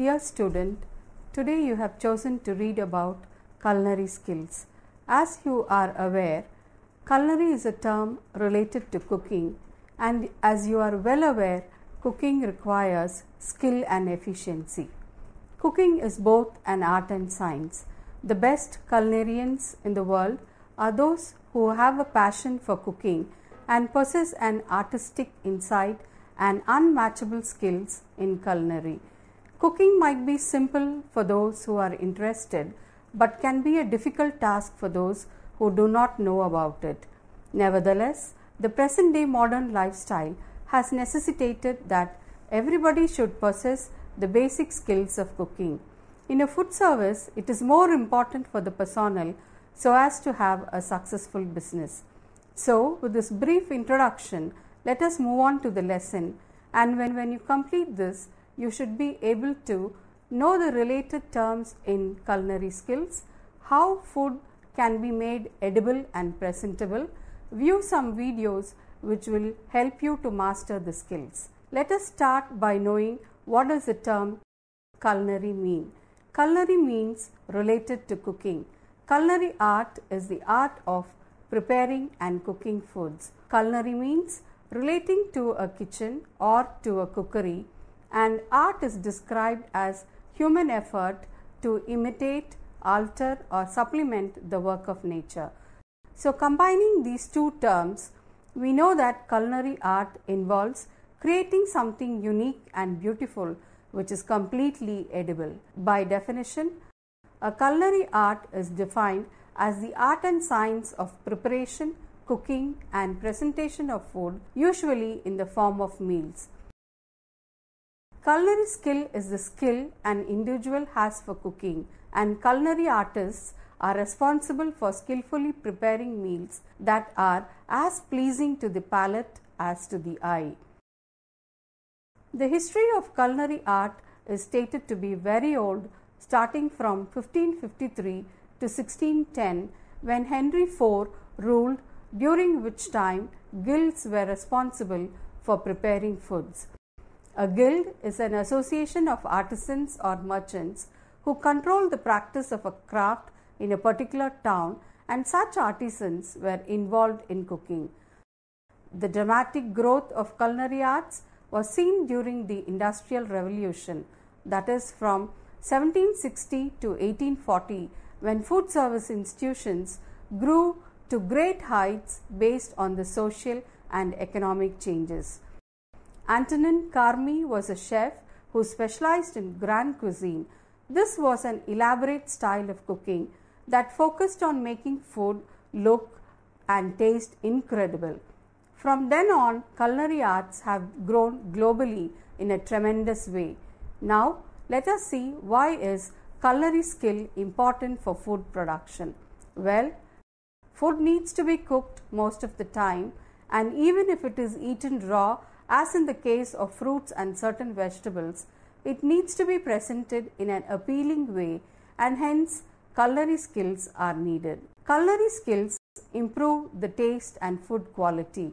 Dear student, today you have chosen to read about culinary skills. As you are aware, culinary is a term related to cooking, and as you are well aware, cooking requires skill and efficiency. Cooking is both an art and science. The best culinarians in the world are those who have a passion for cooking and possess an artistic insight and unmatchable skills in culinary. Cooking might be simple for those who are interested, but can be a difficult task for those who do not know about it. Nevertheless, the present day modern lifestyle has necessitated that everybody should possess the basic skills of cooking. In a food service, it is more important for the personnel so as to have a successful business. So, with this brief introduction, let us move on to the lesson and when, when you complete this, you should be able to know the related terms in culinary skills, how food can be made edible and presentable, view some videos which will help you to master the skills. Let us start by knowing what does the term culinary mean. Culinary means related to cooking. Culinary art is the art of preparing and cooking foods. Culinary means relating to a kitchen or to a cookery and art is described as human effort to imitate, alter, or supplement the work of nature. So, combining these two terms, we know that culinary art involves creating something unique and beautiful which is completely edible. By definition, a culinary art is defined as the art and science of preparation, cooking, and presentation of food, usually in the form of meals. Culinary skill is the skill an individual has for cooking, and culinary artists are responsible for skillfully preparing meals that are as pleasing to the palate as to the eye. The history of culinary art is stated to be very old, starting from 1553 to 1610, when Henry IV ruled, during which time guilds were responsible for preparing foods. A guild is an association of artisans or merchants who control the practice of a craft in a particular town, and such artisans were involved in cooking. The dramatic growth of culinary arts was seen during the Industrial Revolution, that is, from 1760 to 1840, when food service institutions grew to great heights based on the social and economic changes. Antonin Carême was a chef who specialized in grand cuisine. This was an elaborate style of cooking that focused on making food look and taste incredible. From then on, culinary arts have grown globally in a tremendous way. Now, let us see why is culinary skill important for food production. Well, food needs to be cooked most of the time and even if it is eaten raw as in the case of fruits and certain vegetables, it needs to be presented in an appealing way and hence culinary skills are needed. Culinary skills improve the taste and food quality.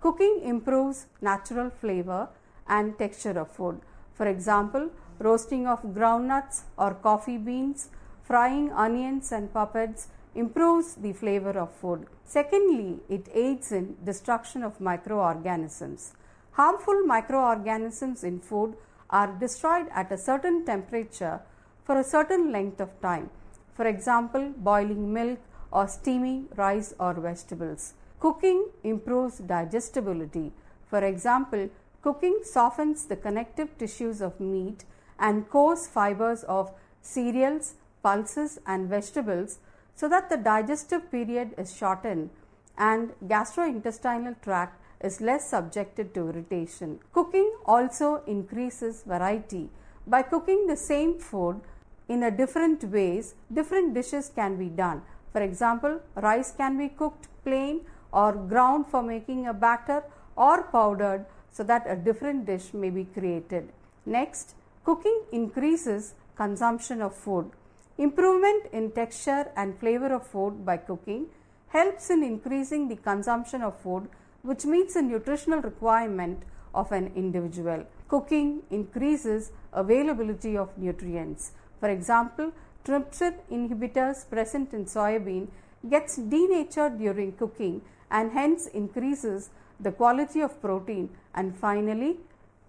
Cooking improves natural flavor and texture of food. For example, roasting of groundnuts or coffee beans, frying onions and papads improves the flavor of food. Secondly, it aids in destruction of microorganisms. Harmful microorganisms in food are destroyed at a certain temperature for a certain length of time. For example, boiling milk or steaming rice or vegetables. Cooking improves digestibility. For example, cooking softens the connective tissues of meat and coarse fibers of cereals, pulses, and vegetables so that the digestive period is shortened and gastrointestinal tract is less subjected to irritation. Cooking also increases variety. By cooking the same food in a different ways, different dishes can be done. For example, rice can be cooked plain or ground for making a batter or powdered so that a different dish may be created. Next, cooking increases consumption of food. Improvement in texture and flavor of food by cooking helps in increasing the consumption of food which meets the nutritional requirement of an individual. cooking increases availability of nutrients. For example, trypsin inhibitors present in soybean gets denatured during cooking and hence increases the quality of protein and finally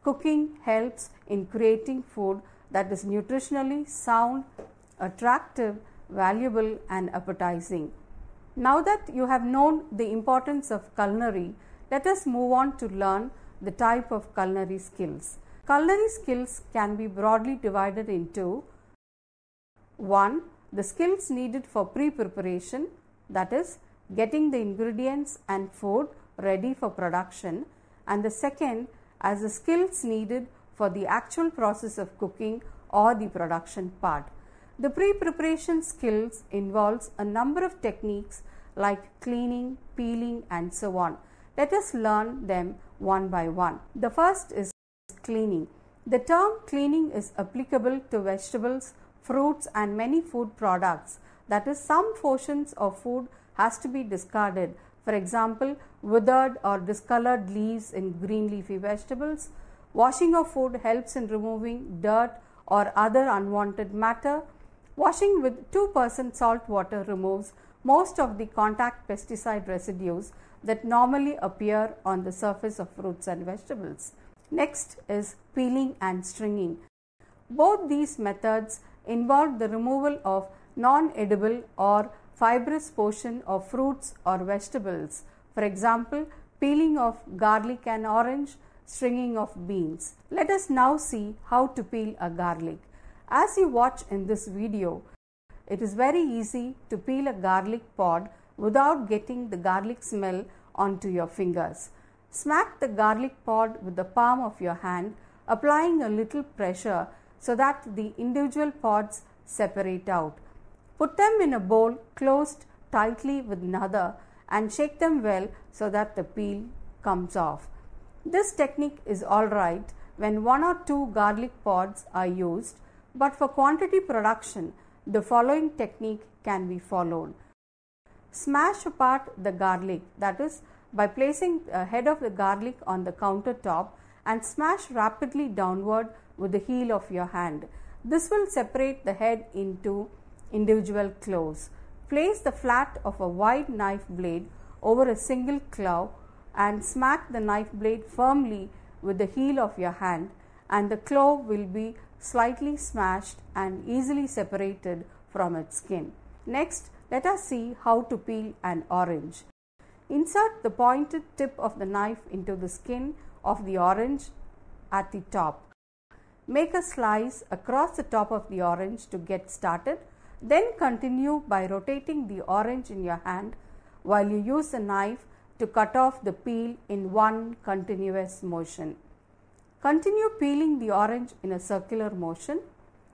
cooking helps in creating food that is nutritionally sound, attractive, valuable and appetizing. Now that you have known the importance of culinary, let us move on to learn the type of culinary skills. Culinary skills can be broadly divided into 1. The skills needed for pre-preparation that is getting the ingredients and food ready for production and the second as the skills needed for the actual process of cooking or the production part. The pre-preparation skills involves a number of techniques like cleaning, peeling and so on. Let us learn them one by one. The first is cleaning. The term cleaning is applicable to vegetables, fruits and many food products. That is some portions of food has to be discarded. For example, withered or discolored leaves in green leafy vegetables. Washing of food helps in removing dirt or other unwanted matter. Washing with 2% salt water removes most of the contact pesticide residues that normally appear on the surface of fruits and vegetables. Next is peeling and stringing. Both these methods involve the removal of non-edible or fibrous portion of fruits or vegetables. For example, peeling of garlic and orange, stringing of beans. Let us now see how to peel a garlic. As you watch in this video, it is very easy to peel a garlic pod without getting the garlic smell onto your fingers. Smack the garlic pod with the palm of your hand, applying a little pressure so that the individual pods separate out. Put them in a bowl closed tightly with another and shake them well so that the peel comes off. This technique is alright when one or two garlic pods are used, but for quantity production, the following technique can be followed. Smash apart the garlic, that is, by placing the head of the garlic on the countertop and smash rapidly downward with the heel of your hand. This will separate the head into individual cloves. Place the flat of a wide knife blade over a single clove and smack the knife blade firmly with the heel of your hand and the clove will be slightly smashed and easily separated from its skin. Next, let us see how to peel an orange. Insert the pointed tip of the knife into the skin of the orange at the top. Make a slice across the top of the orange to get started. Then continue by rotating the orange in your hand while you use the knife to cut off the peel in one continuous motion. Continue peeling the orange in a circular motion.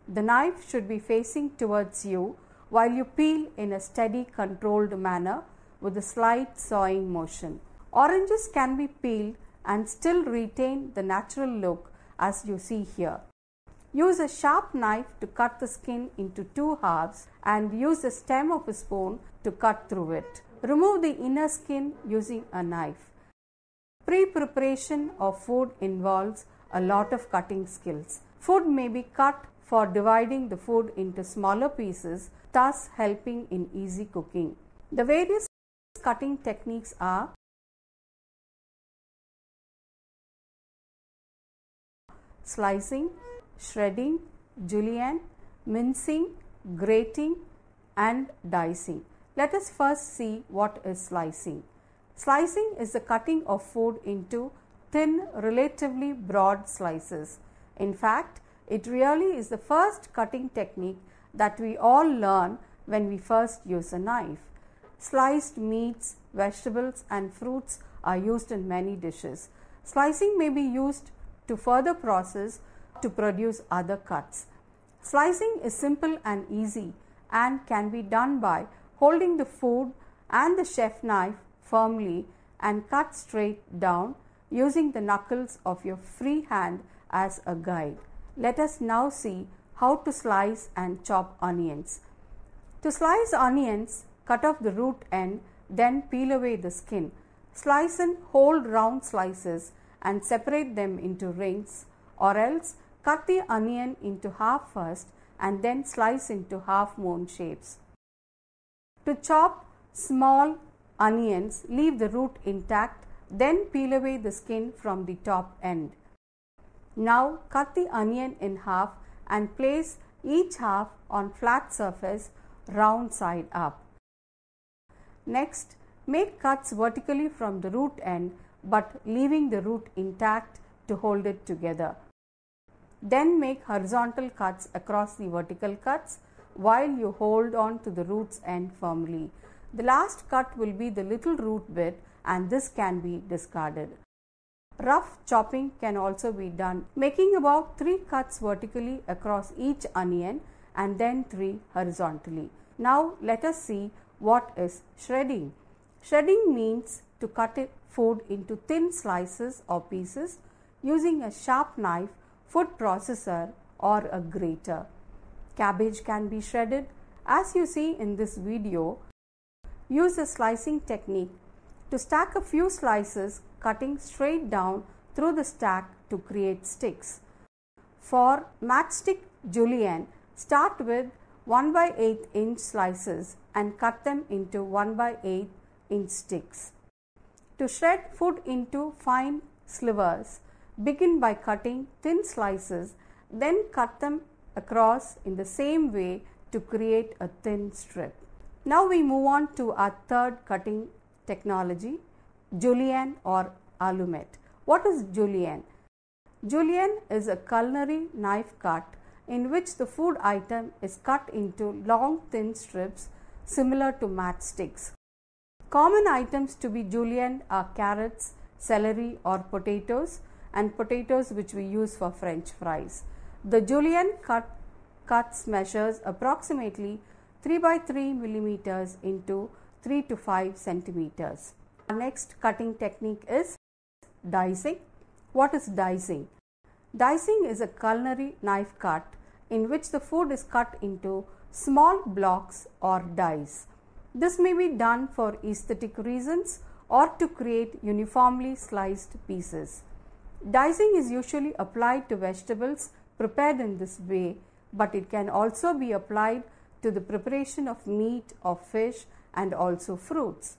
The knife should be facing towards you while you peel in a steady controlled manner with a slight sawing motion. Oranges can be peeled and still retain the natural look as you see here. Use a sharp knife to cut the skin into two halves and use the stem of a spoon to cut through it. Remove the inner skin using a knife. Pre-preparation of food involves a lot of cutting skills. Food may be cut for dividing the food into smaller pieces, thus helping in easy cooking. The various cutting techniques are slicing, shredding, julienne, mincing, grating and dicing. Let us first see what is slicing. Slicing is the cutting of food into thin, relatively broad slices. In fact, it really is the first cutting technique that we all learn when we first use a knife. Sliced meats, vegetables and fruits are used in many dishes. Slicing may be used to further process to produce other cuts. Slicing is simple and easy and can be done by holding the food and the chef knife firmly and cut straight down using the knuckles of your free hand as a guide. Let us now see how to slice and chop onions. To slice onions, cut off the root end, then peel away the skin. Slice in whole round slices and separate them into rings or else cut the onion into half first and then slice into half moon shapes. To chop small onions, leave the root intact, then peel away the skin from the top end. Now cut the onion in half and place each half on flat surface round side up. Next, make cuts vertically from the root end but leaving the root intact to hold it together. Then make horizontal cuts across the vertical cuts while you hold on to the roots end firmly. The last cut will be the little root bit and this can be discarded. Rough chopping can also be done, making about 3 cuts vertically across each onion and then 3 horizontally. Now let us see what is shredding. Shredding means to cut food into thin slices or pieces using a sharp knife, food processor or a grater. Cabbage can be shredded. As you see in this video, use a slicing technique to stack a few slices cutting straight down through the stack to create sticks. For matchstick julienne, start with 1 by 8 inch slices and cut them into 1 by 8 inch sticks. To shred food into fine slivers, begin by cutting thin slices, then cut them across in the same way to create a thin strip. Now we move on to our third cutting technology, julienne or allumette. What is julienne? Julienne is a culinary knife cut in which the food item is cut into long thin strips similar to matchsticks. Common items to be julienne are carrots, celery or potatoes and potatoes which we use for french fries. The julienne cut cuts measures approximately 3 by 3 millimeters into 3 to 5 centimeters. Our next cutting technique is dicing. What is dicing? Dicing is a culinary knife cut in which the food is cut into small blocks or dice. This may be done for aesthetic reasons or to create uniformly sliced pieces. Dicing is usually applied to vegetables prepared in this way, but it can also be applied to the preparation of meat or fish and also fruits.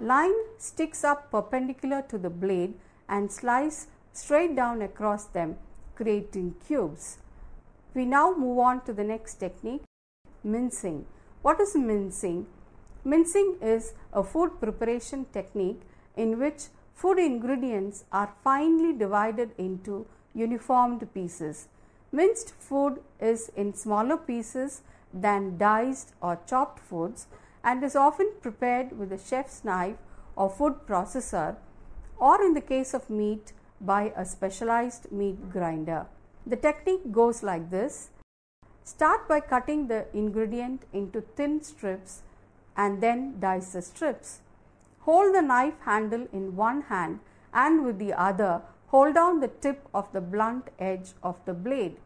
Line sticks up perpendicular to the blade and slice straight down across them, creating cubes. We now move on to the next technique, mincing. What is mincing? Mincing is a food preparation technique in which food ingredients are finely divided into uniformed pieces. Minced food is in smaller pieces than diced or chopped foods and is often prepared with a chef's knife or food processor or in the case of meat by a specialized meat grinder. The technique goes like this. Start by cutting the ingredient into thin strips and then dice the strips. Hold the knife handle in one hand and with the other hold down the tip of the blunt edge of the blade.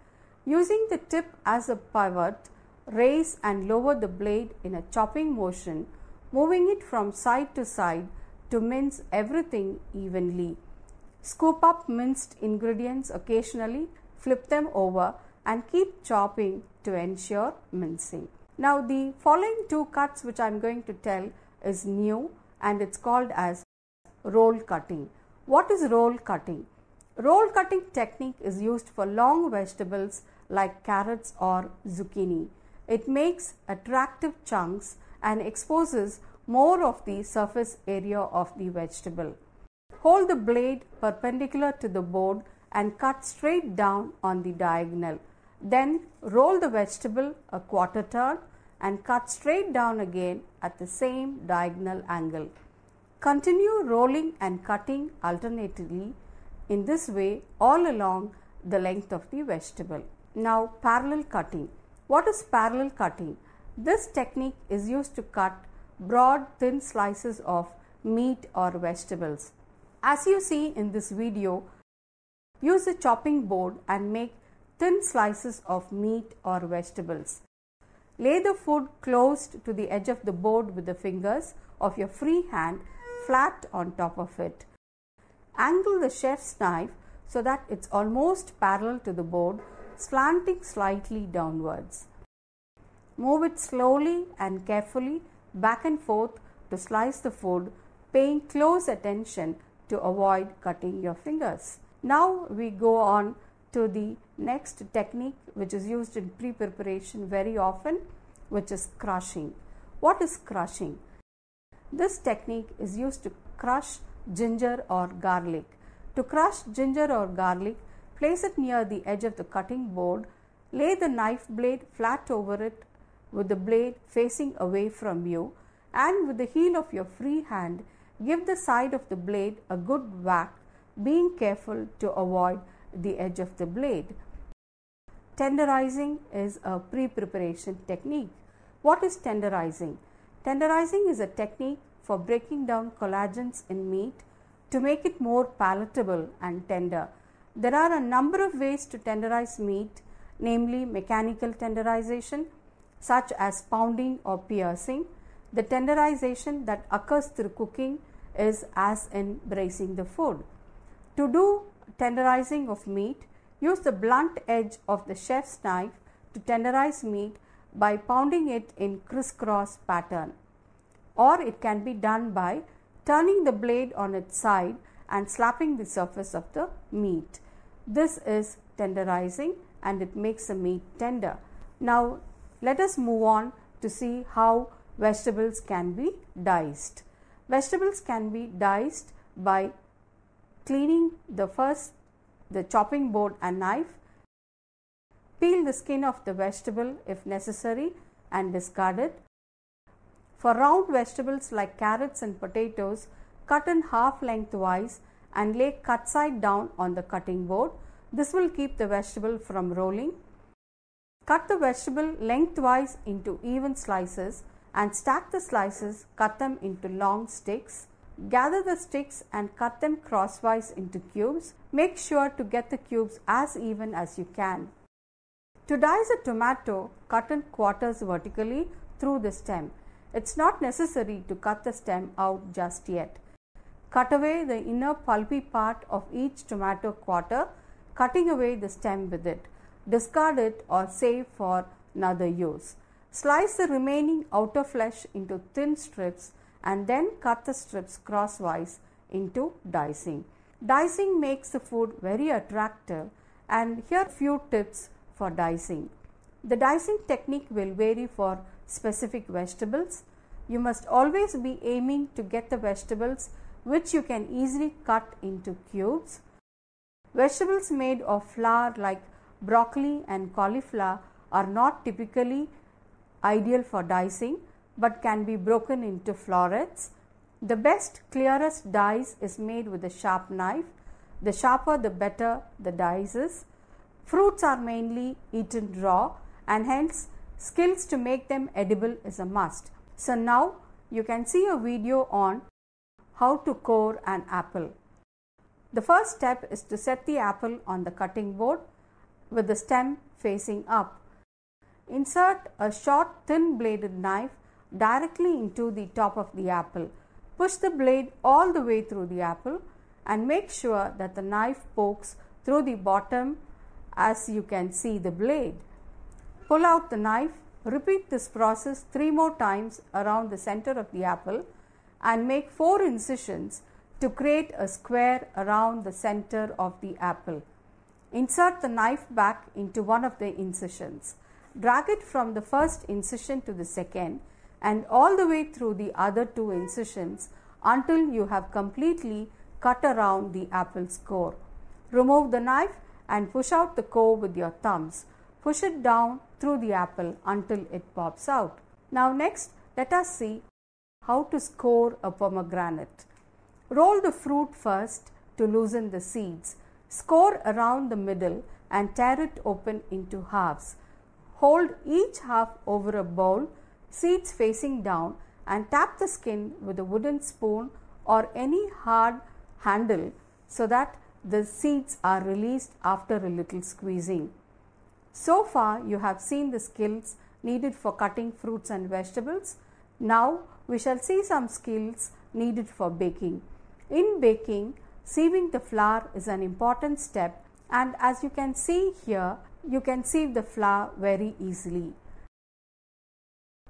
Using the tip as a pivot, raise and lower the blade in a chopping motion, moving it from side to side to mince everything evenly. Scoop up minced ingredients occasionally, flip them over, and keep chopping to ensure mincing. Now, the following two cuts which I am going to tell is new and it's called as roll cutting. What is roll cutting? Roll cutting technique is used for long vegetables like carrots or zucchini. It makes attractive chunks and exposes more of the surface area of the vegetable. Hold the blade perpendicular to the board and cut straight down on the diagonal. Then roll the vegetable a quarter turn and cut straight down again at the same diagonal angle. Continue rolling and cutting alternately in this way all along the length of the vegetable. Now parallel cutting. What is parallel cutting? This technique is used to cut broad thin slices of meat or vegetables. As you see in this video, use a chopping board and make thin slices of meat or vegetables. Lay the food closed to the edge of the board with the fingers of your free hand flat on top of it. Angle the chef's knife so that it's almost parallel to the board, slanting slightly downwards. Move it slowly and carefully back and forth to slice the food, paying close attention to avoid cutting your fingers. Now we go on to the next technique which is used in pre-preparation very often which is crushing. What is crushing? This technique is used to crush ginger or garlic. To crush ginger or garlic, place it near the edge of the cutting board, lay the knife blade flat over it with the blade facing away from you and with the heel of your free hand give the side of the blade a good whack being careful to avoid the edge of the blade. Tenderizing is a pre-preparation technique. What is tenderizing? Tenderizing is a technique for breaking down collagens in meat to make it more palatable and tender. There are a number of ways to tenderize meat, namely mechanical tenderization, such as pounding or piercing. The tenderization that occurs through cooking is as in braising the food. To do tenderizing of meat, use the blunt edge of the chef's knife to tenderize meat by pounding it in crisscross pattern. Or it can be done by turning the blade on its side and slapping the surface of the meat. This is tenderizing and it makes the meat tender. Now let us move on to see how vegetables can be diced. Vegetables can be diced by cleaning the first the chopping board and knife, peel the skin of the vegetable if necessary and discard it. For round vegetables like carrots and potatoes, cut in half lengthwise and lay cut side down on the cutting board. This will keep the vegetable from rolling. Cut the vegetable lengthwise into even slices and stack the slices, cut them into long sticks. Gather the sticks and cut them crosswise into cubes. Make sure to get the cubes as even as you can. To dice a tomato, cut in quarters vertically through the stem. It's not necessary to cut the stem out just yet. Cut away the inner pulpy part of each tomato quarter, cutting away the stem with it. Discard it or save for another use. Slice the remaining outer flesh into thin strips and then cut the strips crosswise into dicing. Dicing makes the food very attractive and here few tips for dicing. The dicing technique will vary for specific vegetables. You must always be aiming to get the vegetables which you can easily cut into cubes. Vegetables made of flower like broccoli and cauliflower are not typically ideal for dicing but can be broken into florets. The best clearest dice is made with a sharp knife. The sharper the better the dice is. Fruits are mainly eaten raw and hence skills to make them edible is a must. So now you can see a video on how to core an apple. The first step is to set the apple on the cutting board with the stem facing up. Insert a short thin bladed knife directly into the top of the apple. Push the blade all the way through the apple and make sure that the knife pokes through the bottom as you can see the blade. Pull out the knife, repeat this process three more times around the center of the apple and make four incisions to create a square around the center of the apple. Insert the knife back into one of the incisions. Drag it from the first incision to the second and all the way through the other two incisions until you have completely cut around the apple's core. Remove the knife and push out the core with your thumbs. Push it down through the apple until it pops out. Now next, let us see how to score a pomegranate. Roll the fruit first to loosen the seeds. Score around the middle and tear it open into halves. Hold each half over a bowl seeds facing down and tap the skin with a wooden spoon or any hard handle so that the seeds are released after a little squeezing. So far, you have seen the skills needed for cutting fruits and vegetables. Now, we shall see some skills needed for baking. In baking, sieving the flour is an important step and as you can see here, you can sieve the flour very easily.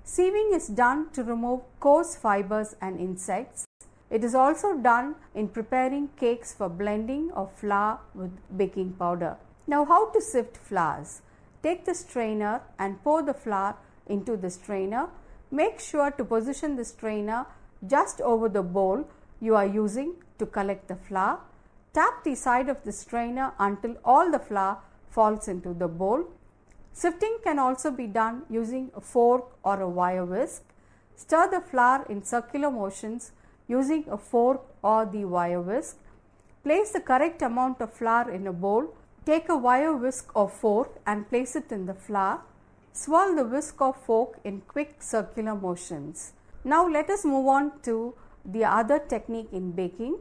Sieving is done to remove coarse fibers and insects. It is also done in preparing cakes for blending of flour with baking powder. Now how to sift flours? Take the strainer and pour the flour into the strainer. Make sure to position the strainer just over the bowl you are using to collect the flour. Tap the side of the strainer until all the flour falls into the bowl. Sifting can also be done using a fork or a wire whisk. Stir the flour in circular motions using a fork or the wire whisk. Place the correct amount of flour in a bowl. Take a wire whisk or fork and place it in the flour. Swirl the whisk or fork in quick circular motions. Now let us move on to the other technique in baking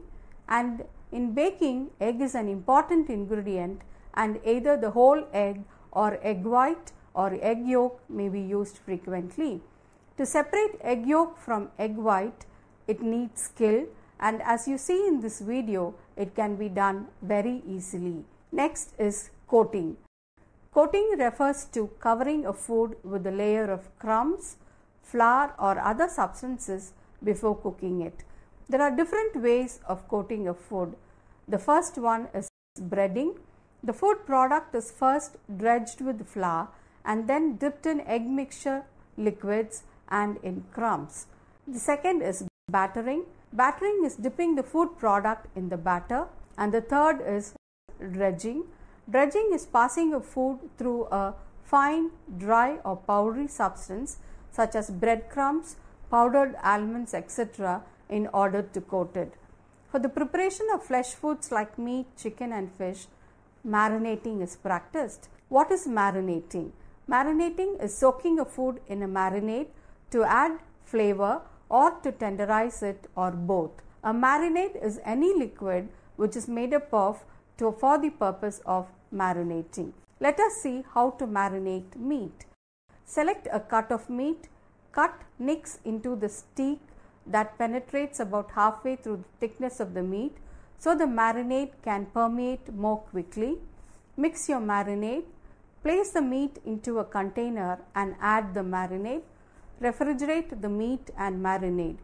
and in baking egg is an important ingredient and either the whole egg or egg white or egg yolk may be used frequently. To separate egg yolk from egg white, it needs skill and as you see in this video, it can be done very easily. Next is coating. Coating refers to covering a food with a layer of crumbs, flour or other substances before cooking it. There are different ways of coating a food. The first one is breading the food product is first dredged with flour and then dipped in egg mixture liquids and in crumbs. The second is battering. Battering is dipping the food product in the batter. And the third is dredging. Dredging is passing a food through a fine, dry, or powdery substance such as breadcrumbs, powdered almonds, etc., in order to coat it. For the preparation of flesh foods like meat, chicken, and fish, marinating is practiced. What is marinating? Marinating is soaking a food in a marinade to add flavor or to tenderize it or both. A marinade is any liquid which is made up of to, for the purpose of marinating. Let us see how to marinate meat. Select a cut of meat, cut nicks into the steak that penetrates about halfway through the thickness of the meat so the marinade can permeate more quickly. Mix your marinade, place the meat into a container and add the marinade. Refrigerate the meat and marinade.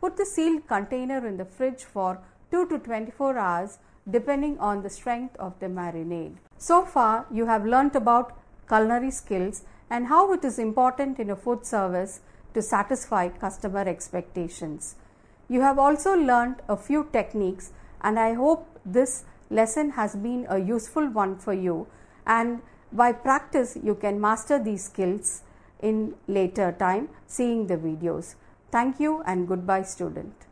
Put the sealed container in the fridge for 2 to 24 hours depending on the strength of the marinade. So far, you have learnt about culinary skills and how it is important in a food service to satisfy customer expectations. You have also learnt a few techniques and I hope this lesson has been a useful one for you and by practice you can master these skills in later time seeing the videos. Thank you and goodbye student.